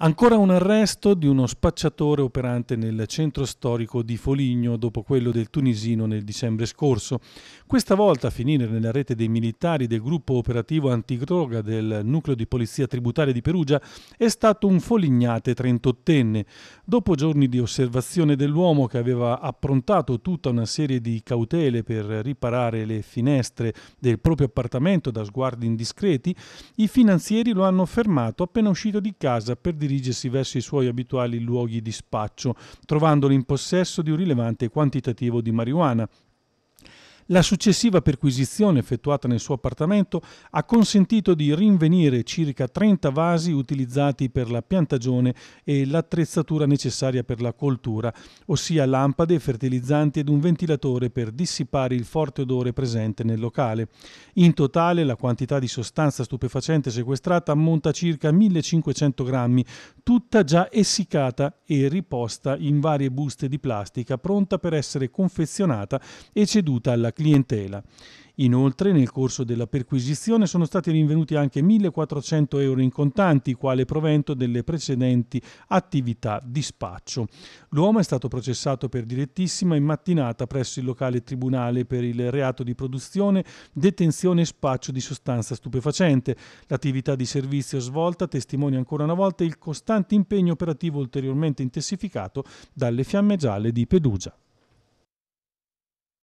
Ancora un arresto di uno spacciatore operante nel centro storico di Foligno dopo quello del tunisino nel dicembre scorso. Questa volta a finire nella rete dei militari del gruppo operativo antidroga del nucleo di polizia tributaria di Perugia è stato un folignate 38enne. Dopo giorni di osservazione dell'uomo che aveva approntato tutta una serie di cautele per riparare le finestre del proprio appartamento da sguardi indiscreti, i finanzieri lo hanno fermato appena uscito di casa per dirigersi verso i suoi abituali luoghi di spaccio, trovandolo in possesso di un rilevante quantitativo di marijuana, la successiva perquisizione effettuata nel suo appartamento ha consentito di rinvenire circa 30 vasi utilizzati per la piantagione e l'attrezzatura necessaria per la coltura, ossia lampade, fertilizzanti ed un ventilatore per dissipare il forte odore presente nel locale. In totale la quantità di sostanza stupefacente sequestrata ammonta a circa 1500 grammi, tutta già essiccata e riposta in varie buste di plastica pronta per essere confezionata e ceduta alla clientela. Inoltre, nel corso della perquisizione sono stati rinvenuti anche 1.400 euro in contanti, quale provento delle precedenti attività di spaccio. L'uomo è stato processato per direttissima in mattinata presso il locale tribunale per il reato di produzione, detenzione e spaccio di sostanza stupefacente. L'attività di servizio svolta testimonia ancora una volta il costante impegno operativo ulteriormente intensificato dalle fiamme gialle di Pedugia.